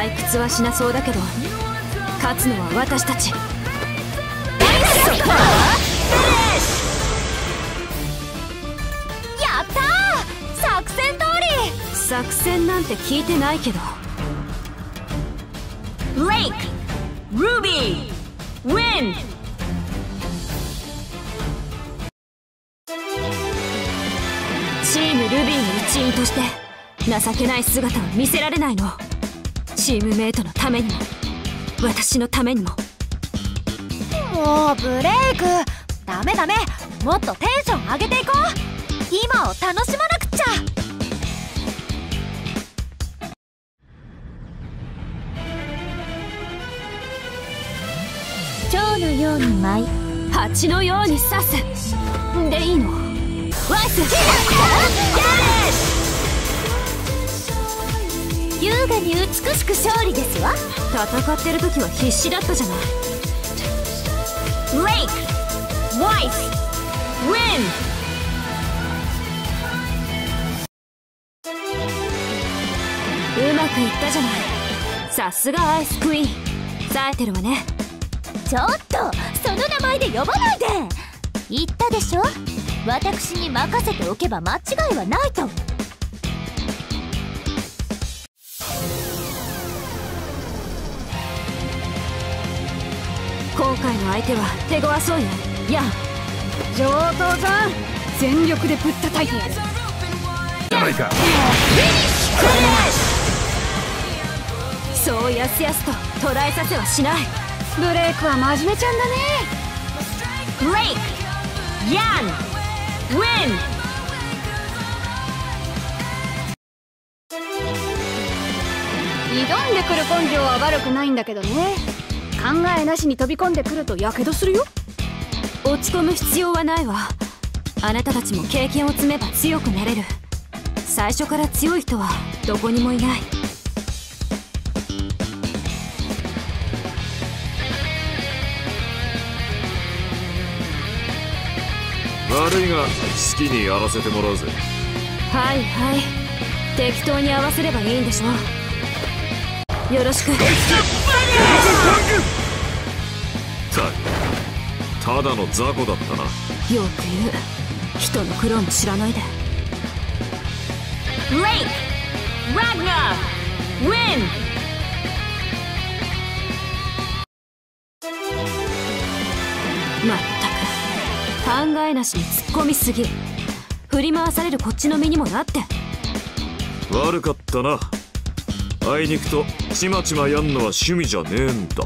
退屈はしなそうだけど勝つのは私たち。やったー！作戦通り！作戦なんて聞いてないけど。レイクルビーウィンチームルビーの一員として情けない姿は見せられないのチームメイトのために。も私のためにも。もうブレイク。ダメダメ。もっとテンション上げていこう。今を楽しまなくっちゃ。蝶のように舞い蜂のように刺す。でいいの？ワイス優雅に美しく勝利ですわ。戦ってる時は必死だったじゃない。レイクワイスウィンうまくいったじゃない。さすがアイスクイーン。冴えてるわね。ちょっとその名前で呼ばないで。言ったでしょ？私に任せておけば間違いはないと。今回の相手は手強そうよ。やん。上等さん。全力でぶったたいてやる。じゃないかそうやすやすと捉えさせはしない。ブレイクは真面目ちゃんだね。レイクヤンウィン挑んでくる根性は悪くないんだけどね。考えなしに飛び込んでくるとやけどするよ。落ち込む必要はないわ。あなたたちも経験を積めば強くなれる。最初から強い人はどこにもいない。悪いが好きにやらせてもらうぜ。はいはい。適当に合わせればいいんでしょよろしくたただの雑魚だったな。よく言う。人の苦労も知らないで。レイクラグナーウィンまったく考えなしに突っ込みすぎ。振り回されるこっちの身にもなって。悪かったなあいにくとちまちまやんのは趣味じゃねえんだ。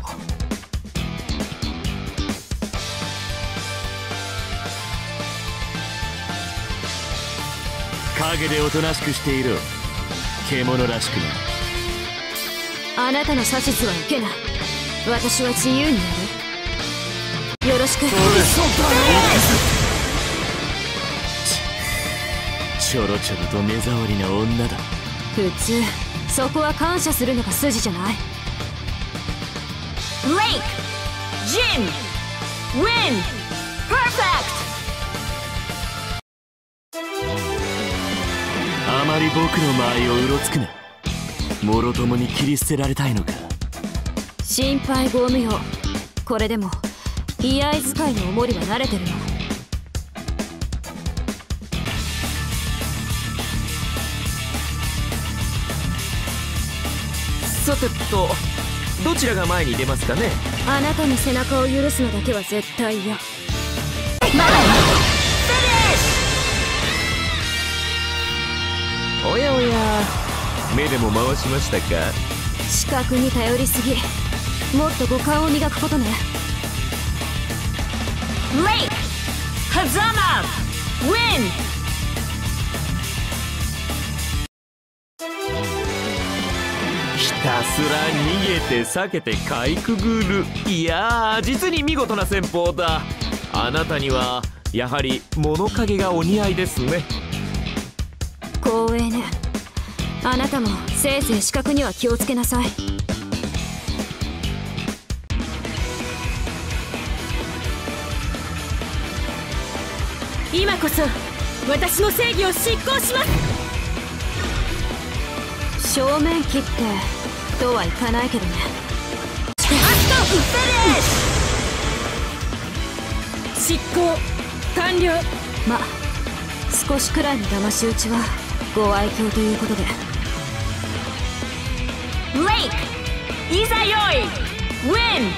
影でおとなしくしている。獣らしくなあなたの指図は受けない。私は自由にやる。よろしく。ちょろちょろと目障りな女だ。普通そこは感謝するのが筋じゃない。レイクジンウィンパーフェクあまり僕の間合いをうろつくな。もろともに切り捨てられたいのか。心配ご無用。これでも居合使いのおもりは慣れてるのさてとどちらが前に出ますかね？あなたに背中を許すのだけは絶対嫌おやおや。目でも回しましたか？視覚に頼りすぎ。もっと五感を磨くことね。レイクハザマウィンすら逃げて避けてかいくぐる。いやー実に見事な戦法だ。あなたにはやはり物陰がお似合いですね。光栄ね。あなたもせいぜい視覚には気をつけなさい。今こそ私の正義を執行します。正面切ってとはいかないけどね。執行完了ま少しくらいの騙し討ちはご愛嬌ということで。レイクいざよいウィン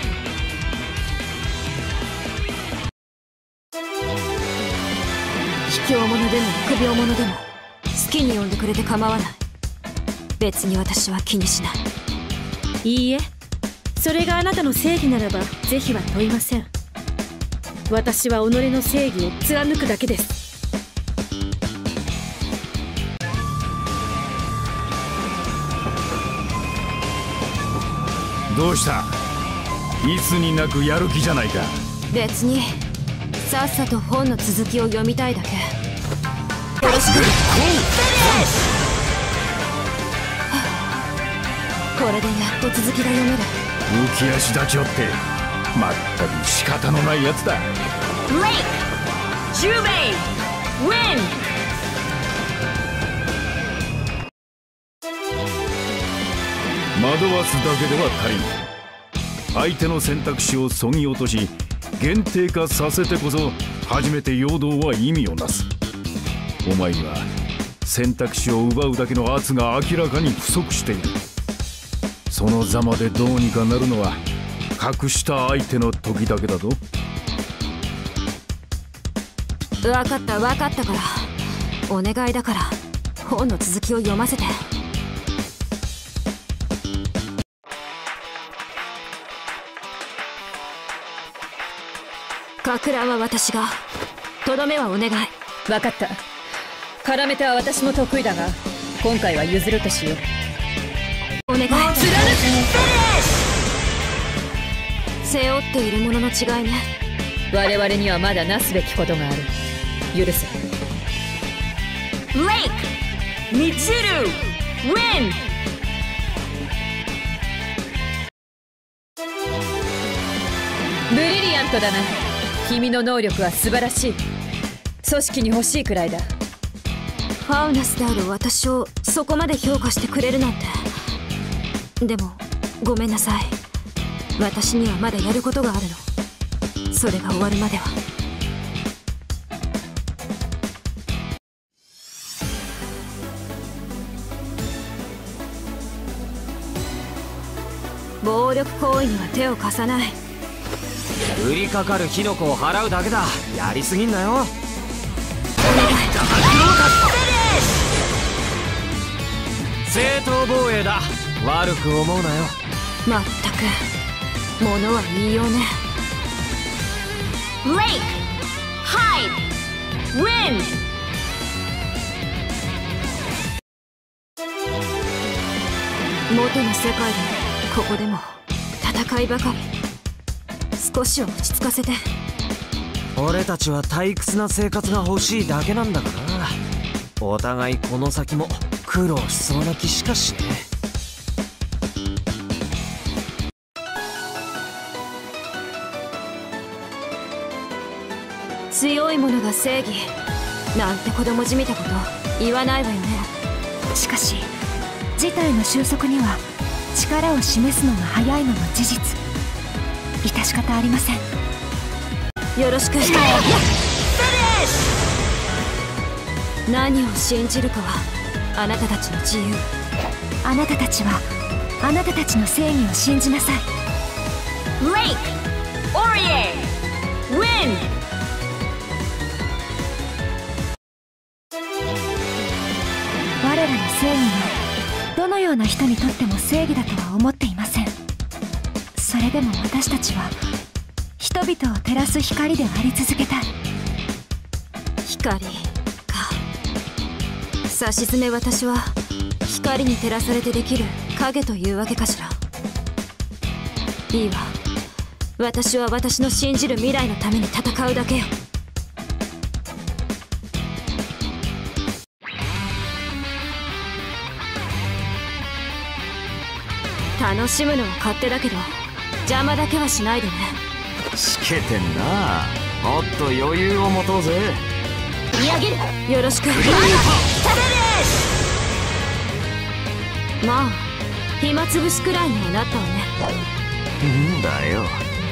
卑怯者でも臆病者でも好きに呼んでくれて構わない。別に私は気にしないいいえ。それがあなたの正義ならば是非は問いません。私は己の正義を貫くだけです。どうした？いつになくやる気じゃないか。別にさっさと本の続きを読みたいだけ。よろしくこれでやっと続きが読める。浮き足立ち寄ってまったく仕方のないやつだ。レイクジュベイウィン惑わすだけでは足りん。相手の選択肢をそぎ落とし限定化させてこそ初めて陽動は意味をなす。お前には選択肢を奪うだけの圧が明らかに不足しているそのざまでどうにかなるのは隠した相手の時だけだぞ。分かった分かったから。お願いだから。本の続きを読ませて。かく乱は私が。とどめはお願い。分かった。絡め手は私も得意だが今回は譲るとしよう背負っているものの違いね。我々にはまだなすべきことがある。許せ。レイクミチルウィンブリリアントだな。君の能力は素晴らしい。組織に欲しいくらいだ。ファウナスである私をそこまで評価してくれるなんて。でもごめんなさい私にはまだやることがあるの。それが終わるまでは。暴力行為には手を貸さない。降りかかる火の粉を払うだけだ。やりすぎんなよ。正当防衛だ。悪く思うなよ。まったく物は言いようね。レイクハイウィン元の世界でもここでも戦いばかり。少しは落ち着かせて。俺たちは退屈な生活が欲しいだけなんだからな。お互いこの先も苦労しそうな気しかしね強いものが正義なんて子供じみたこと言わないわよね。しかし事態の収束には力を示すのが早いのも事実致し方ありません。よろしく。何を信じるかはあなたたちの自由。あなたたちはあなたたちの正義を信じなさい。レイクオリエウィンような人にとっても正義だとは思っていません。それでも私たちは人々を照らす光であり続けた。い光か。さしずめ私は光に照らされてできる影というわけかしら。いいわ私は私の信じる未来のために戦うだけよ。楽しむのは勝手だけど邪魔だけはしないでねしけてんなもっと余裕を持とうぜ見上げるよろしくまあ暇つぶしくらいにはなったわねんだよ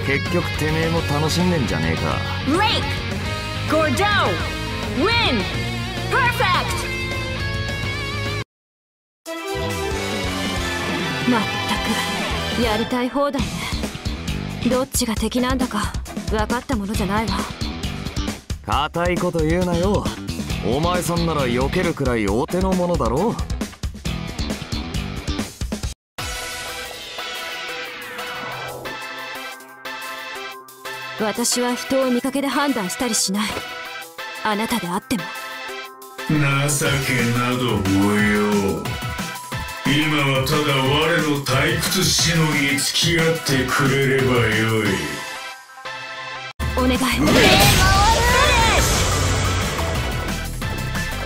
結局てめえも楽しんでんじゃねえか Lake! Gordo! Win! Perfect! まったくやりたい放題ね。どっちが敵なんだか分かったものじゃないわ。硬いこと言うなよ。お前さんなら避けるくらいお手の物だろ私は人を見かけで判断したりしない。あなたであっても。情けなど無用今はただ我の退屈しのぎに付き合ってくれればよいお願い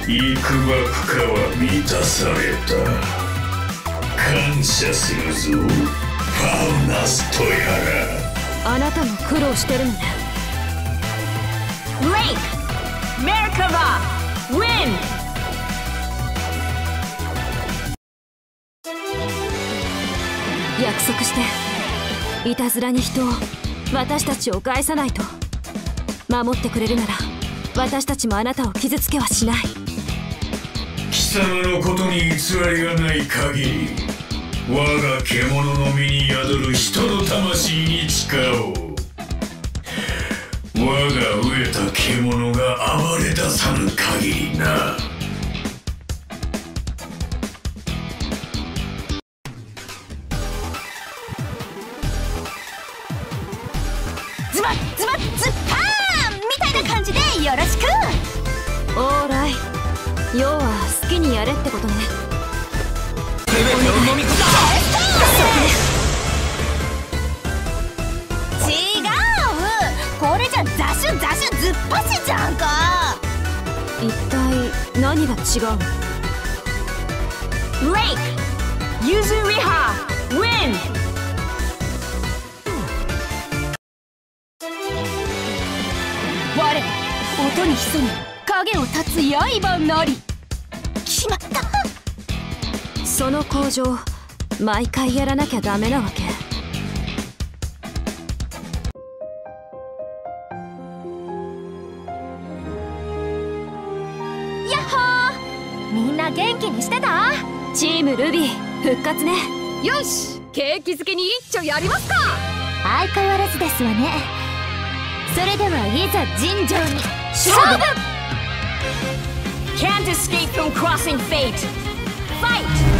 幾ばくかは満たされた感謝するぞファウナスとやらあなたも苦労してるのね Lake! メルカバ Win! 約束していたずらに人を私たちを返さないと守ってくれるなら私たちもあなたを傷つけはしない。貴様のことに偽りがない限り我が獣の身に宿る人の魂に誓おう。我が飢えた獣が暴れ出さぬ限りな。やれってことね違うこれじゃザシュザシュズッパシじゃんか一体何が違うの？Lake! Yuzu Riha! Win! 我音に潜み影を断つ刃なり決まった。その工場毎回やらなきゃダメなわけ。やっほー。みんな元気にしてた？チームルビー復活ね。よし。景気づけに一丁やりますか。相変わらずですわね。それではいざ尋常に。勝負 Can't escape from crossing fate Fight!